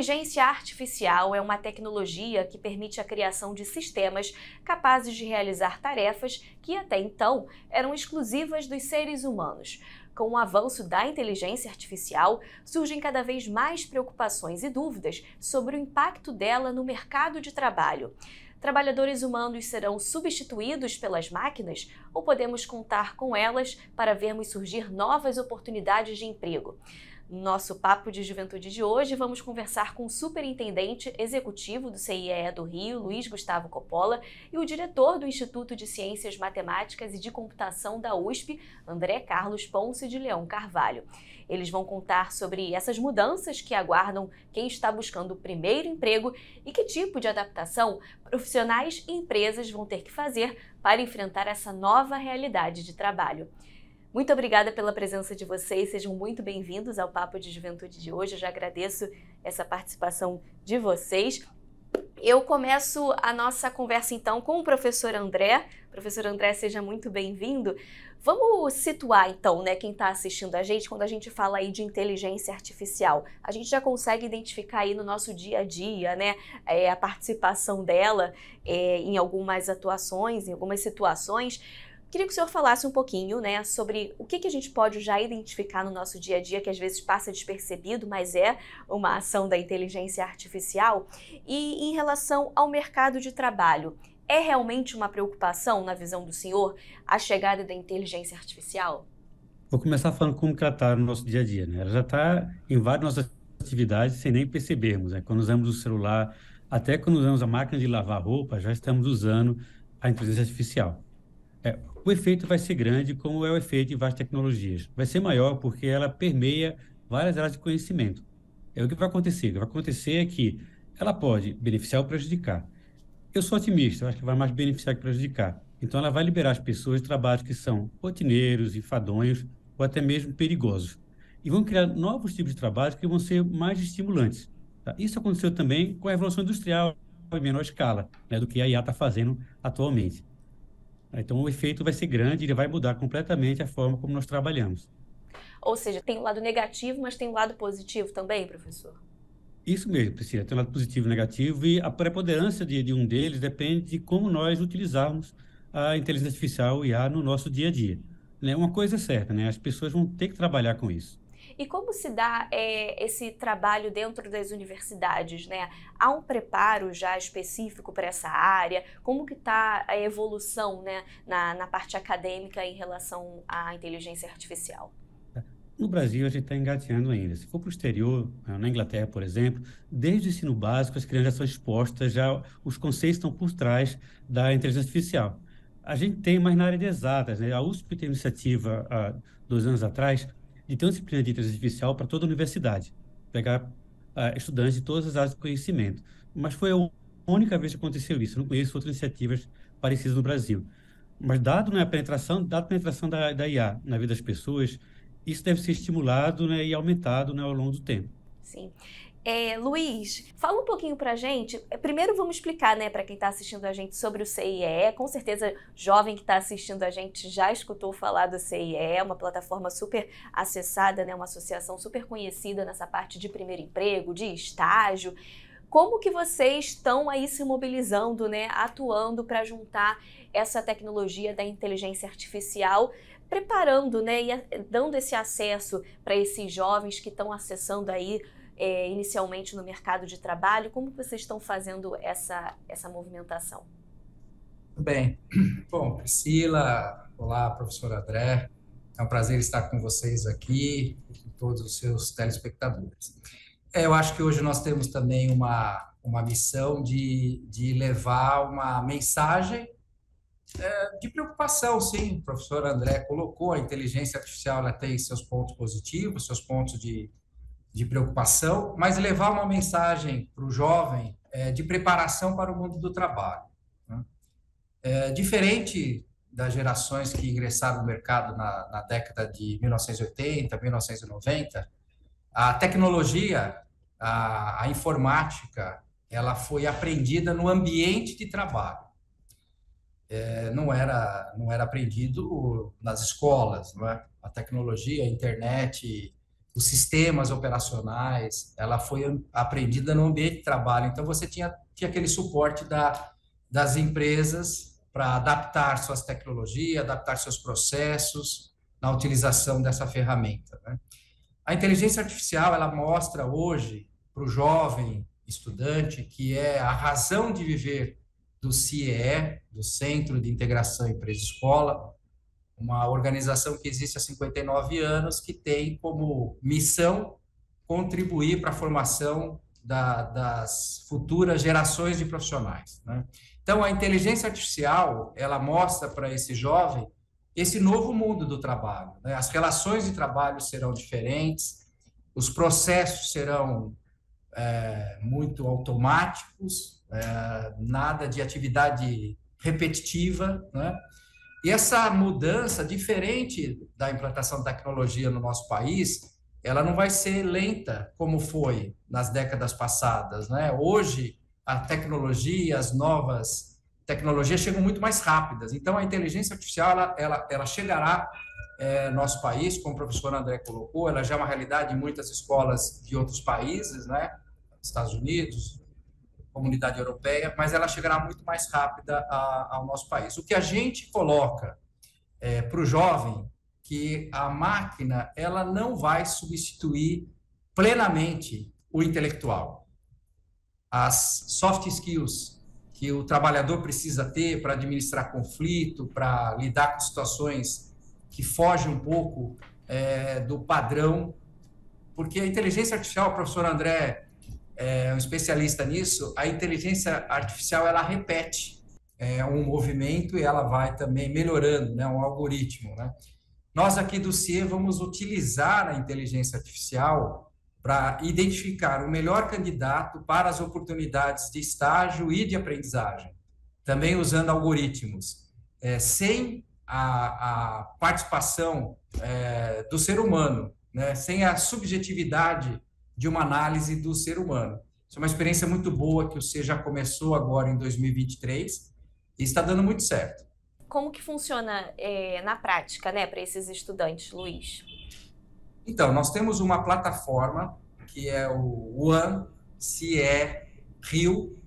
inteligência artificial é uma tecnologia que permite a criação de sistemas capazes de realizar tarefas que até então eram exclusivas dos seres humanos. Com o avanço da inteligência artificial, surgem cada vez mais preocupações e dúvidas sobre o impacto dela no mercado de trabalho. Trabalhadores humanos serão substituídos pelas máquinas ou podemos contar com elas para vermos surgir novas oportunidades de emprego? Nosso papo de juventude de hoje, vamos conversar com o superintendente executivo do CIEE do Rio, Luiz Gustavo Coppola, e o diretor do Instituto de Ciências Matemáticas e de Computação da USP, André Carlos Ponce de Leão Carvalho. Eles vão contar sobre essas mudanças que aguardam quem está buscando o primeiro emprego e que tipo de adaptação profissionais e empresas vão ter que fazer para enfrentar essa nova realidade de trabalho. Muito obrigada pela presença de vocês, sejam muito bem-vindos ao Papo de Juventude de hoje. Eu já agradeço essa participação de vocês. Eu começo a nossa conversa então com o professor André. Professor André, seja muito bem-vindo. Vamos situar então, né, quem está assistindo a gente, quando a gente fala aí de inteligência artificial. A gente já consegue identificar aí no nosso dia a dia, né, é, a participação dela é, em algumas atuações, em algumas situações. Queria que o senhor falasse um pouquinho né, sobre o que, que a gente pode já identificar no nosso dia a dia, que às vezes passa despercebido, mas é uma ação da inteligência artificial, e em relação ao mercado de trabalho. É realmente uma preocupação, na visão do senhor, a chegada da inteligência artificial? Vou começar falando como ela está no nosso dia a dia. Né? Ela já está em várias nossas atividades sem nem percebermos. Né? Quando usamos o celular, até quando usamos a máquina de lavar roupa, já estamos usando a inteligência artificial. É, o efeito vai ser grande, como é o efeito em várias tecnologias. Vai ser maior porque ela permeia várias áreas de conhecimento. É o que vai acontecer. O que vai acontecer é que ela pode beneficiar ou prejudicar. Eu sou otimista, eu acho que vai mais beneficiar que prejudicar. Então, ela vai liberar as pessoas de trabalhos que são rotineiros, enfadonhos ou até mesmo perigosos. E vão criar novos tipos de trabalhos que vão ser mais estimulantes. Tá? Isso aconteceu também com a Revolução Industrial em menor escala né, do que a IA está fazendo atualmente. Então, o efeito vai ser grande, ele vai mudar completamente a forma como nós trabalhamos. Ou seja, tem o um lado negativo, mas tem o um lado positivo também, professor? Isso mesmo, Priscila. Tem um lado positivo e negativo, e a preponderância de, de um deles depende de como nós utilizarmos a inteligência artificial, o IA, no nosso dia a dia. Né? Uma coisa é certa, né? as pessoas vão ter que trabalhar com isso. E como se dá é, esse trabalho dentro das universidades, né? Há um preparo já específico para essa área? Como que está a evolução, né, na, na parte acadêmica em relação à inteligência artificial? No Brasil, a gente está engateando ainda. Se for para o exterior, né, na Inglaterra, por exemplo, desde o ensino básico, as crianças já são expostas, já os conceitos estão por trás da inteligência artificial. A gente tem mais na área de exatas. Né? A USP tem iniciativa, há dois anos atrás, de disciplina de inteligência artificial para toda a universidade, pegar uh, estudantes de todas as áreas de conhecimento. Mas foi a única vez que aconteceu isso. Eu não conheço outras iniciativas parecidas no Brasil. Mas dado né, a penetração, dado a penetração da, da IA na vida das pessoas, isso deve ser estimulado né, e aumentado né, ao longo do tempo. Sim. É, Luiz, fala um pouquinho pra gente. É, primeiro vamos explicar, né, para quem está assistindo a gente sobre o CIE. Com certeza, jovem que está assistindo a gente já escutou falar do CIE, é uma plataforma super acessada, né, uma associação super conhecida nessa parte de primeiro emprego, de estágio. Como que vocês estão aí se mobilizando, né, atuando para juntar essa tecnologia da inteligência artificial preparando, né, e dando esse acesso para esses jovens que estão acessando aí é, inicialmente no mercado de trabalho? Como vocês estão fazendo essa, essa movimentação? Bem, bom, Priscila, olá, professor André, é um prazer estar com vocês aqui e com todos os seus telespectadores. É, eu acho que hoje nós temos também uma, uma missão de, de levar uma mensagem é, de preocupação, sim. O professor André colocou a inteligência artificial, ela tem seus pontos positivos, seus pontos de, de preocupação, mas levar uma mensagem para o jovem é, de preparação para o mundo do trabalho. Né? É, diferente das gerações que ingressaram no mercado na, na década de 1980, 1990, a tecnologia, a, a informática, ela foi aprendida no ambiente de trabalho. É, não era não era aprendido nas escolas, não é? A tecnologia, a internet, os sistemas operacionais, ela foi aprendida no ambiente de trabalho. Então, você tinha, tinha aquele suporte da, das empresas para adaptar suas tecnologias, adaptar seus processos na utilização dessa ferramenta. Né? A inteligência artificial, ela mostra hoje para o jovem estudante que é a razão de viver do CIE, do Centro de Integração Empresa-Escola, uma organização que existe há 59 anos, que tem como missão contribuir para a formação da, das futuras gerações de profissionais. Né? Então, a inteligência artificial, ela mostra para esse jovem esse novo mundo do trabalho. Né? As relações de trabalho serão diferentes, os processos serão é, muito automáticos, é, nada de atividade repetitiva, né? E essa mudança, diferente da implantação da tecnologia no nosso país, ela não vai ser lenta como foi nas décadas passadas, né? Hoje a tecnologia, as novas tecnologias chegam muito mais rápidas. Então a inteligência artificial ela, ela, ela chegará é, no nosso país, como o professor André colocou, ela já é uma realidade em muitas escolas de outros países, né? Estados Unidos, comunidade europeia, mas ela chegará muito mais rápida a, ao nosso país. O que a gente coloca é, para o jovem que a máquina ela não vai substituir plenamente o intelectual. As soft skills que o trabalhador precisa ter para administrar conflito, para lidar com situações que fogem um pouco é, do padrão, porque a inteligência artificial, professor André é um especialista nisso, a inteligência artificial ela repete é, um movimento e ela vai também melhorando, né, um algoritmo. Né? Nós aqui do CIE vamos utilizar a inteligência artificial para identificar o melhor candidato para as oportunidades de estágio e de aprendizagem, também usando algoritmos, é, sem a, a participação é, do ser humano, né, sem a subjetividade de uma análise do ser humano. Isso é uma experiência muito boa que o C já começou agora em 2023 e está dando muito certo. Como que funciona é, na prática, né, para esses estudantes, Luiz? Então, nós temos uma plataforma que é o One CE Rio,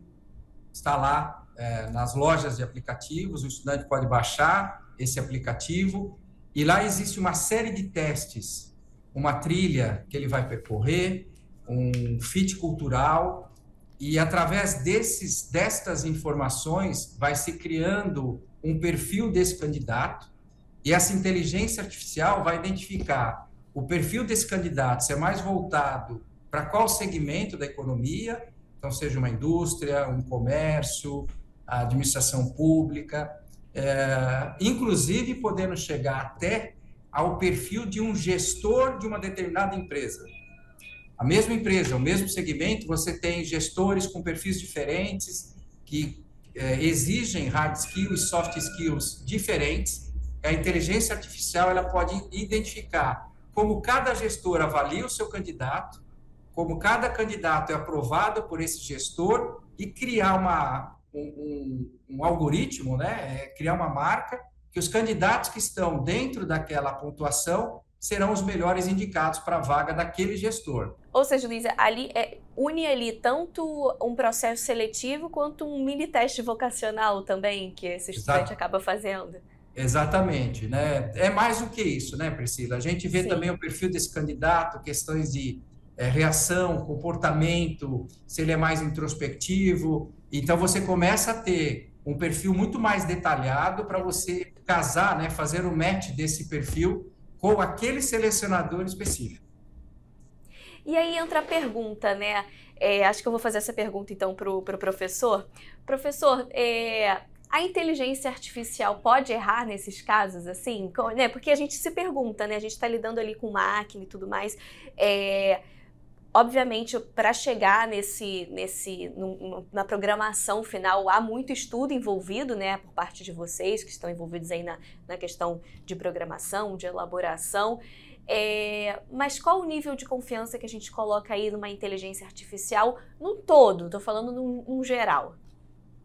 está lá é, nas lojas de aplicativos, o estudante pode baixar esse aplicativo e lá existe uma série de testes, uma trilha que ele vai percorrer, um fit cultural e através desses destas informações vai se criando um perfil desse candidato e essa inteligência artificial vai identificar o perfil desse candidato se é mais voltado para qual segmento da economia, então seja uma indústria, um comércio, a administração pública, é, inclusive podendo chegar até ao perfil de um gestor de uma determinada empresa a mesma empresa, o mesmo segmento, você tem gestores com perfis diferentes, que é, exigem hard skills soft skills diferentes. A inteligência artificial ela pode identificar como cada gestor avalia o seu candidato, como cada candidato é aprovado por esse gestor e criar uma, um, um, um algoritmo, né? É, criar uma marca que os candidatos que estão dentro daquela pontuação serão os melhores indicados para a vaga daquele gestor. Ou seja, Luísa, ali é, une ali tanto um processo seletivo quanto um mini teste vocacional também que esse estudante Exato. acaba fazendo. Exatamente, né? É mais do que isso, né, Priscila? A gente vê Sim. também o perfil desse candidato, questões de é, reação, comportamento, se ele é mais introspectivo. Então você começa a ter um perfil muito mais detalhado para você casar, né, fazer o match desse perfil com aquele selecionador específico. E aí entra a pergunta, né? É, acho que eu vou fazer essa pergunta então para o pro professor. Professor, é, a inteligência artificial pode errar nesses casos, assim? Né? Porque a gente se pergunta, né? A gente está lidando ali com máquina e tudo mais. É, obviamente, para chegar nesse, nesse, na programação final, há muito estudo envolvido, né, por parte de vocês que estão envolvidos aí na, na questão de programação, de elaboração. É, mas qual o nível de confiança que a gente coloca aí numa inteligência artificial no todo? Estou falando num, num geral.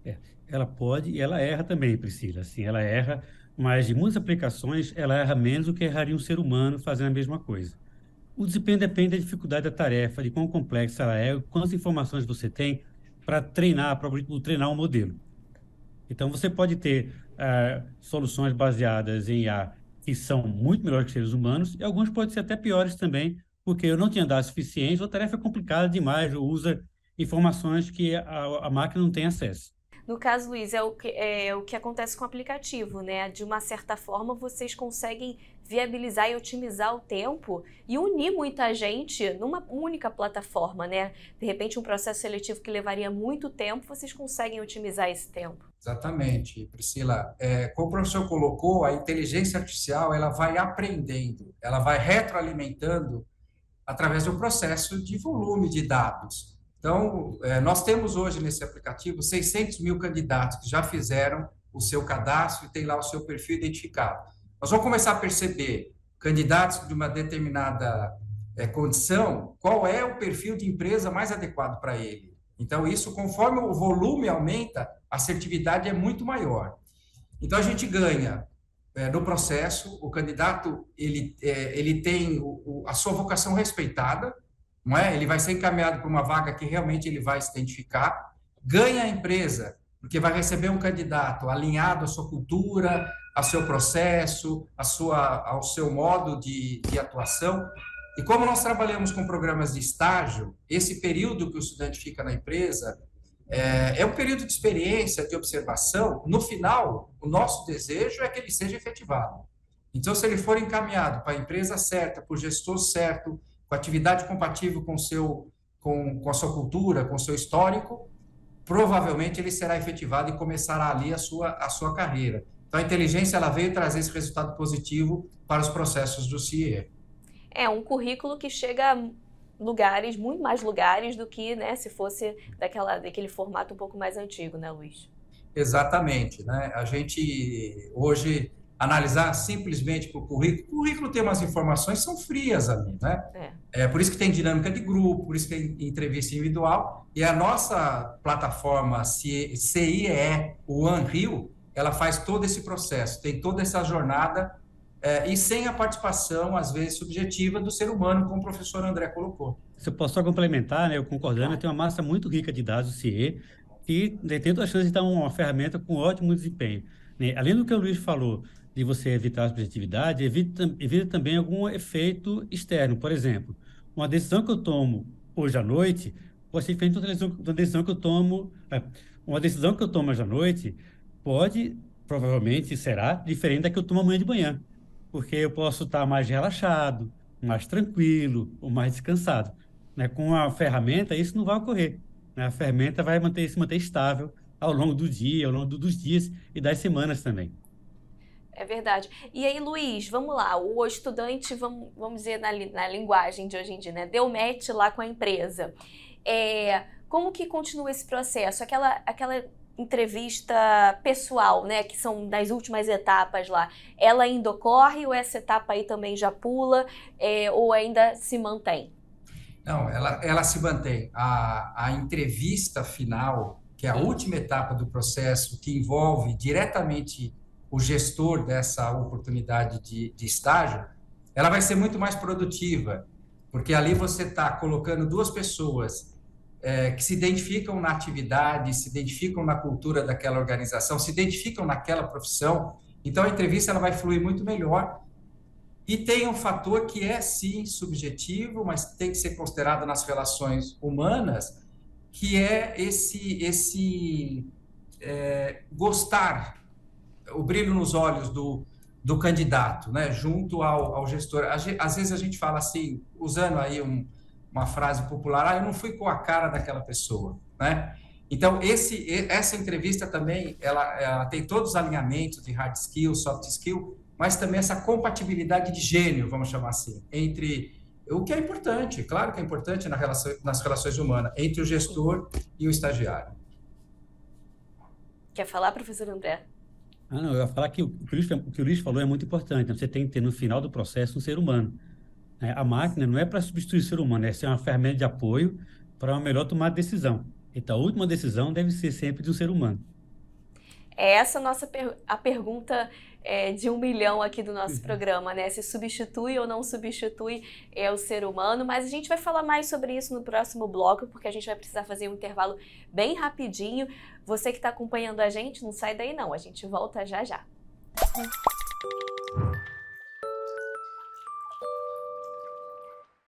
É, ela pode e ela erra também, Priscila. Assim, ela erra, mas em muitas aplicações ela erra menos do que erraria um ser humano fazendo a mesma coisa. O desempenho depende da dificuldade da tarefa, de quão complexa ela é, quantas informações você tem para treinar, para treinar um modelo. Então, você pode ter uh, soluções baseadas em IA que são muito melhores que seres humanos, e algumas podem ser até piores também, porque eu não tinha dados suficientes, ou a tarefa é complicada demais, ou usa informações que a, a máquina não tem acesso. No caso, Luiz, é o, que, é o que acontece com o aplicativo, né? De uma certa forma, vocês conseguem viabilizar e otimizar o tempo e unir muita gente numa única plataforma, né? De repente, um processo seletivo que levaria muito tempo, vocês conseguem otimizar esse tempo. Exatamente, Priscila. É, como o professor colocou, a inteligência artificial ela vai aprendendo, ela vai retroalimentando através do processo de volume de dados. Então, é, nós temos hoje nesse aplicativo 600 mil candidatos que já fizeram o seu cadastro e tem lá o seu perfil identificado. Nós vamos começar a perceber candidatos de uma determinada é, condição, qual é o perfil de empresa mais adequado para ele. Então, isso, conforme o volume aumenta, a assertividade é muito maior. Então, a gente ganha é, no processo, o candidato ele, ele tem a sua vocação respeitada, não é? Ele vai ser encaminhado para uma vaga que realmente ele vai se identificar, ganha a empresa, porque vai receber um candidato alinhado à sua cultura, ao seu processo, à sua, ao seu modo de, de atuação. E como nós trabalhamos com programas de estágio, esse período que o estudante fica na empresa é, é um período de experiência, de observação. No final, o nosso desejo é que ele seja efetivado. Então, se ele for encaminhado para a empresa certa, para o gestor certo, com atividade compatível com, seu, com, com a sua cultura, com o seu histórico, provavelmente ele será efetivado e começará ali a sua, a sua carreira. Então, a inteligência ela veio trazer esse resultado positivo para os processos do CIE. É um currículo que chega a lugares, muito mais lugares do que né, se fosse daquela, daquele formato um pouco mais antigo, né, Luiz? Exatamente. Né? A gente hoje analisar simplesmente por currículo. O currículo tem umas informações que são frias ali, né? É. é. por isso que tem dinâmica de grupo, por isso que tem entrevista individual. E a nossa plataforma CIE, o OneRio, ela faz todo esse processo, tem toda essa jornada é, e sem a participação, às vezes, subjetiva do ser humano, como o professor André colocou. Se eu posso só complementar, né, eu concordando, tem uma massa muito rica de dados, o CIE, e tem toda a chance de estar uma ferramenta com ótimo desempenho. Né? Além do que o Luiz falou, de você evitar a subjetividade, evita, evita também algum efeito externo. Por exemplo, uma decisão que eu tomo hoje à noite pode ser diferente uma decisão que eu tomo. É, uma decisão que eu tomo hoje à noite pode, provavelmente, será diferente da que eu tomo amanhã de manhã. Porque eu posso estar mais relaxado, mais tranquilo, ou mais descansado. Né? Com a ferramenta, isso não vai ocorrer. Né? A ferramenta vai manter, se manter estável ao longo do dia, ao longo dos dias e das semanas também. É verdade. E aí, Luiz, vamos lá. O estudante, vamos, vamos dizer na, na linguagem de hoje em dia, né? Deu match lá com a empresa. É, como que continua esse processo? Aquela, aquela entrevista pessoal, né? Que são das últimas etapas lá. Ela ainda ocorre ou essa etapa aí também já pula? É, ou ainda se mantém? Não, ela, ela se mantém. A, a entrevista final, que é a última etapa do processo, que envolve diretamente o gestor dessa oportunidade de, de estágio, ela vai ser muito mais produtiva, porque ali você está colocando duas pessoas é, que se identificam na atividade, se identificam na cultura daquela organização, se identificam naquela profissão. Então a entrevista ela vai fluir muito melhor. E tem um fator que é sim subjetivo, mas tem que ser considerado nas relações humanas, que é esse esse é, gostar o brilho nos olhos do, do candidato, né, junto ao, ao gestor. Às vezes a gente fala assim, usando aí um, uma frase popular, ah, eu não fui com a cara daquela pessoa, né? Então, esse, essa entrevista também, ela, ela tem todos os alinhamentos de hard skill, soft skill, mas também essa compatibilidade de gênio, vamos chamar assim, entre o que é importante, claro que é importante na relação, nas relações humanas, entre o gestor e o estagiário. Quer falar, professor André? Ah, não, eu ia falar que o, que o, Luiz, o que o Luiz falou é muito importante. Né? Você tem que ter no final do processo um ser humano. Né? A máquina não é para substituir o ser humano, é ser uma ferramenta de apoio para uma melhor tomada de decisão. Então, a última decisão deve ser sempre de um ser humano. É essa a nossa per a pergunta é, de um milhão aqui do nosso uhum. programa, né? Se substitui ou não substitui é o ser humano, mas a gente vai falar mais sobre isso no próximo bloco, porque a gente vai precisar fazer um intervalo bem rapidinho. Você que está acompanhando a gente, não sai daí não, a gente volta já já. Música